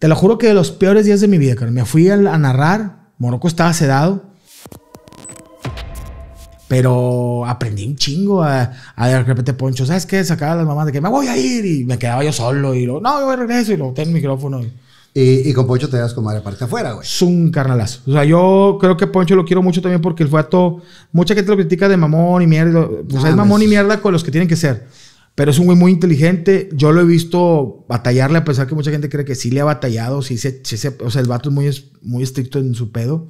Te lo juro que de los peores días de mi vida, carnal. Me fui a, a narrar. Morocco estaba sedado. Pero aprendí un chingo a, a de repente Poncho, ¿sabes qué? Sacaba las mamás de que me voy a ir y me quedaba yo solo y luego, no, yo regreso y luego ten el micrófono. Y, Y, y con Poncho te das con madre parte afuera, güey. es un carnalazo. O sea, yo creo que Poncho lo quiero mucho también porque el todo mucha gente lo critica de mamón y mierda. Pues Ah, es mamón y mierda con los que tienen que ser. Pero es un güey muy inteligente. Yo lo he visto batallarle, a pesar que mucha gente cree que sí le ha batallado. Sí se, sí se- o sea, el vato es muy, muy estricto en su pedo.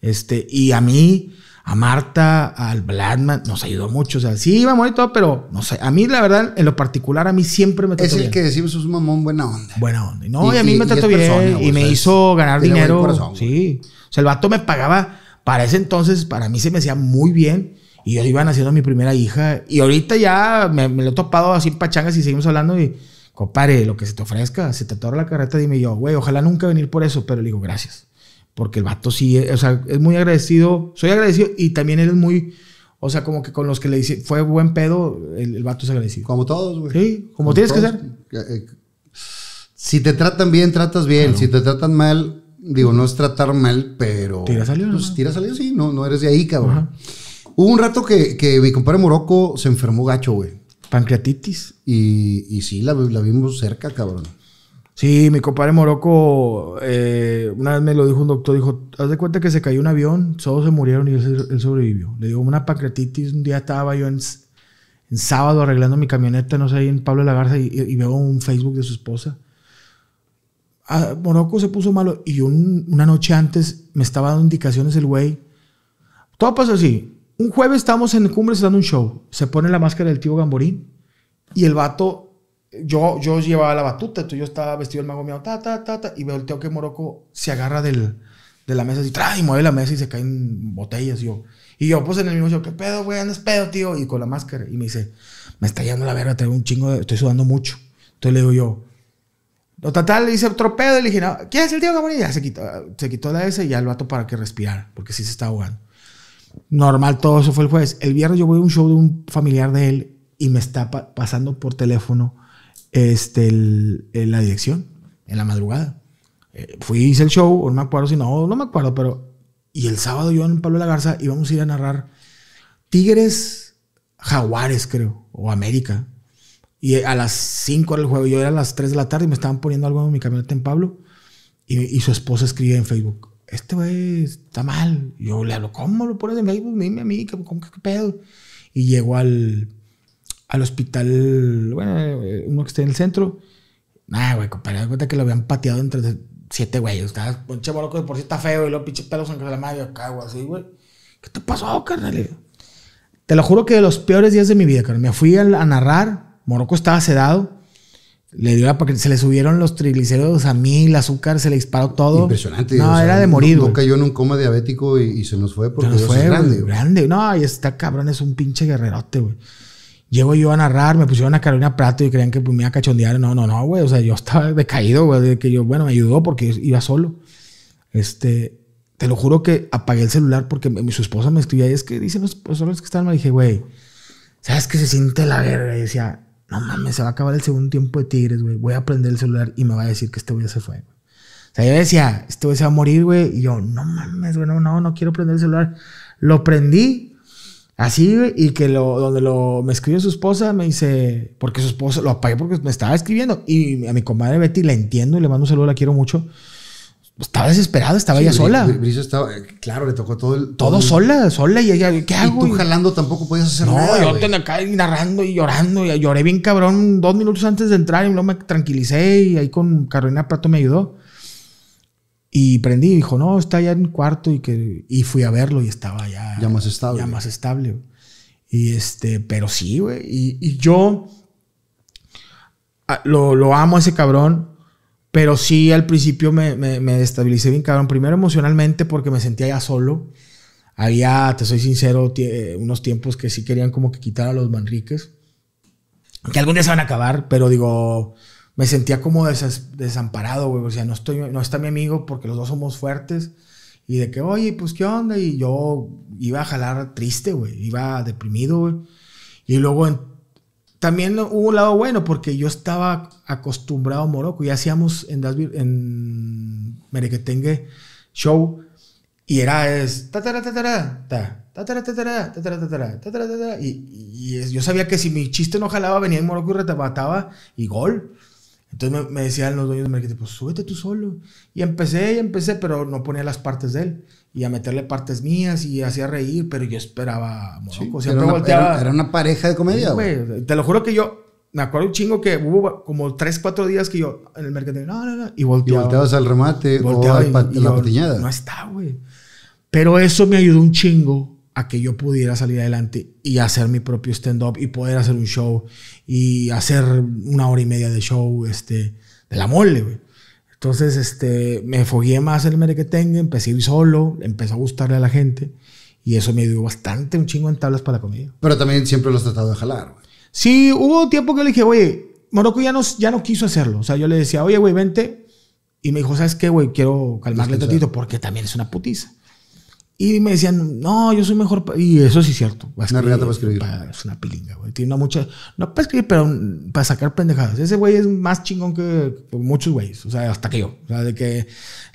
Este, y a mí, a Marta, al Bladman, nos ayudó mucho. O sea, sí a y todo, pero no sé. A mí, la verdad, en lo particular, a mí siempre me trató Es el bien. que decimos es un mamón buena onda. Buena onda. No, y, Y- a mí y- me trató bien persona, y me hizo ganar dinero. corazón, sí. O sea, el vato me pagaba para ese entonces, para mí se me hacía muy bien. Y yo iba naciendo mi primera hija. Y ahorita ya me, me lo he topado así en pachangas y seguimos hablando. Y, compadre, lo que se te ofrezca, si te atora la carreta, dime yo, güey, ojalá nunca venir por eso. Pero le digo, gracias. Porque el vato sí, eh, o sea, es muy agradecido. Soy agradecido y también él es muy, o sea, como que con los que le dice, fue buen pedo, el, el vato es agradecido. Como todos, güey. Sí, como tienes que todos. Eh, Si te tratan bien, tratas bien. Si te tratan mal, digo, no es tratar mal, pero. Tira salió, Pues tira salió, sí, no, no eres de ahí, cabrón. Hubo un rato que, que mi compadre Morocco se enfermó gacho, güey. Pancreatitis. Y, y sí, la, la vimos cerca, cabrón. Sí, mi compadre Morocco, eh, una vez me lo dijo un doctor, dijo, haz de cuenta que se cayó un avión, todos se murieron y él, él sobrevivió. Le digo, una pancreatitis, un día estaba yo en, en sábado arreglando mi camioneta, no sé, ahí en Pablo de la Garza y, y veo un Facebook de su esposa. Ah, Morocco se puso malo y un- una noche antes me estaba dando indicaciones el güey. Todo pasó así. Un jueves estamos en Cumbres dando un show. Se pone la máscara del tío Gamborín y el vato, yo, yo llevaba la batuta, entonces yo estaba vestido del mago mío, ta, ta, ta, ta, y veo el tío que Morocco se agarra del, de la mesa así, trae y mueve la mesa y se caen botellas. Yo, y yo, pues en el mismo show, ¿qué pedo, güey? Andas pedo, tío. Y con la máscara. Y me dice, me está yendo la verga, traigo un chingo, de- estoy sudando mucho. Entonces le digo yo, lo total, le hice otro pedo y le dije, no, ¿quién es el tío Gamborín? Y ya se quitó, se quitó la esa y ya el vato para que respirara, porque sí se estaba ahogando. Normal, todo eso fue el jueves. El viernes yo voy a un show de un familiar de él y me está pa- pasando por teléfono este, el- el- la dirección en la madrugada. Eh, fui, hice el show, no me acuerdo si no, no me acuerdo, pero. Y el sábado yo en Pablo de la Garza íbamos a ir a narrar Tigres Jaguares, creo, o América. Y a las 5 era el juego, yo era a las 3 de la tarde y me estaban poniendo algo en mi camioneta en Pablo. Y, y su esposa escribe en Facebook, este güey está mal. Y yo le hablo, ¿cómo lo pones en Facebook? Dime a mí, ¿qué, cómo, qué, qué pedo? Y llego al, al hospital, bueno, eh, uno que está en el centro. Nah, güey, compadre, da cuenta que lo habían pateado entre siete güeyes. Estaba un chavaloco de por sí está feo y luego pinche pelos en la madre acá, güey, así, güey. ¿Qué te pasó, carnal? Te lo juro que de los peores días de mi vida, carnal. Me fui a, a narrar, Morocco estaba sedado. Le dio la porque se le subieron los triglicéridos a mí, el azúcar, se le disparó todo. Impresionante. No, o sea, era de morir, No, no cayó en un coma diabético y, y se nos fue porque nos fue, es grande, güey. grande. No, y está cabrón, es un pinche guerrerote, güey. Llego yo a narrar, me pusieron a Carolina Prato y creían que pues, me iba a cachondear. No, no, no, güey. O sea, yo estaba decaído, güey. De que yo, bueno, me ayudó porque iba solo. Este, te lo juro que apagué el celular porque mi, su esposa me escribía y es que dicen los profesores que están mal. dije, güey, ¿sabes que se siente la verga? Y decía, no mames, se va a acabar el segundo tiempo de Tigres, güey. Voy a prender el celular y me va a decir que este güey se fue. O sea, yo decía, este güey se va a morir, güey. Y yo, no mames, güey, no, no, no quiero prender el celular. Lo prendí así, güey, y que lo, donde lo, me escribió su esposa, me dice, porque su esposa, lo apagué porque me estaba escribiendo. Y a mi comadre Betty la entiendo y le mando un saludo, la quiero mucho. Estaba desesperada, estaba Sí, ella sola. Bri- Brisa estaba, eh, claro, le tocó todo el. Todo el- sola, sola. Y ella, ¿qué Y hago? tú Y- jalando tampoco podías hacer no, nada. yo tenía acá y narrando y llorando. Y lloré bien cabrón dos minutos antes de entrar y luego me tranquilicé y ahí con Carolina Prato me ayudó. Y prendí y dijo, no, está ya en cuarto y que y fui a verlo y estaba ya, Ya más estable. Ya más estable. Y este, pero sí, güey. Y, y yo ah, lo, lo amo a ese cabrón. Pero sí, al principio me, me, me destabilicé bien, cabrón. Primero emocionalmente porque me sentía ya solo. Había, te soy sincero, eh, unos tiempos que sí querían como que quitar a los Manriques. Que algún día se van a acabar, pero digo, me sentía como desas- desamparado, güey. O sea, no, estoy, no está mi amigo porque los dos somos fuertes. Y de que, oye, pues, ¿qué onda? Y yo iba a jalar triste, güey. Iba deprimido, güey. Y luego también hubo un lado bueno porque yo estaba acostumbrado a Morocco. Ya hacíamos en, Dasville, en Merequetengue show y era es... Y, y yo sabía que si mi chiste no jalaba, venía en Morocco y retabataba y gol. Entonces me, decían los dueños de Merequetengue, pues súbete tú solo. Y empecé y empecé, pero no ponía las partes de él y a meterle partes mías y hacía reír, pero yo esperaba Morocco. Siempre era, una, volteaba. Era, una pareja de comedia. te lo juro que yo me acuerdo un chingo que hubo como 3, 4 días que yo en el mercado, no, no, no, y volteaba. Y volteabas al remate volteaba o a la patiñada. No está, güey. Pero eso me ayudó un chingo a que yo pudiera salir adelante y hacer mi propio stand-up y poder hacer un show y hacer una hora y media de show este, de la mole, güey. Entonces, este, me fogué más en el tengo, empecé a ir solo, empecé a gustarle a la gente y eso me dio bastante un chingo en tablas para la comedia. Pero también siempre lo has tratado de jalar, güey. Sí, hubo tiempo que le dije, oye, Morocco ya no, ya no quiso hacerlo. O sea, yo le decía, oye, güey, vente. Y me dijo, ¿sabes qué, güey? Quiero calmarle tantito porque también es una putiza. Y me decían, no, yo soy mejor. Y eso sí es cierto. Una regata para escribir. es una pilinga, güey. Tiene una mucha. No para escribir, pero para sacar pendejadas. Ese güey es más chingón que muchos güeyes. O sea, hasta que yo. O sea, de que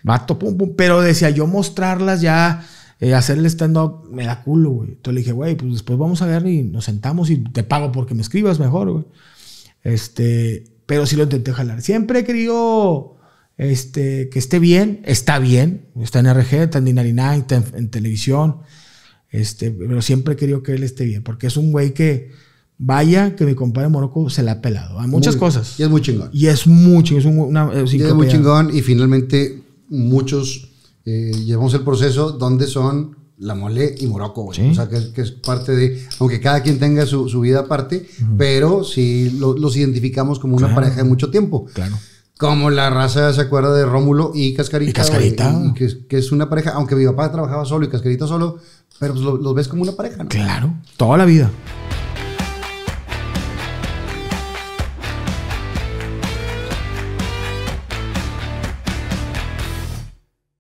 vato, pum, pum. Pero decía, yo mostrarlas ya, eh, hacerle stand-up, me da culo, güey. Entonces le dije, güey, pues después vamos a ver y nos sentamos y te pago porque me escribas mejor, güey. Este. Pero sí lo intenté jalar. Siempre he querido este, que esté bien, está bien, está en RG, está en Dinarina, está en, televisión, este, pero siempre he querido que él esté bien, porque es un güey que, vaya, que mi compadre Morocco se le ha pelado. Hay muchas cosas. Y es muy chingón. Y es mucho, es, una, es muy chingón y finalmente muchos eh, llevamos el proceso donde son la mole y Morocco, O sea, que, es parte de, aunque cada quien tenga su, vida aparte, pero sí los identificamos como una pareja de mucho tiempo. Claro. Como la raza se acuerda de Rómulo y Cascarita. Y Cascarita. que, es una pareja, aunque mi papá trabajaba solo y Cascarita solo, pero pues los ves como una pareja, ¿no? Claro, toda la vida.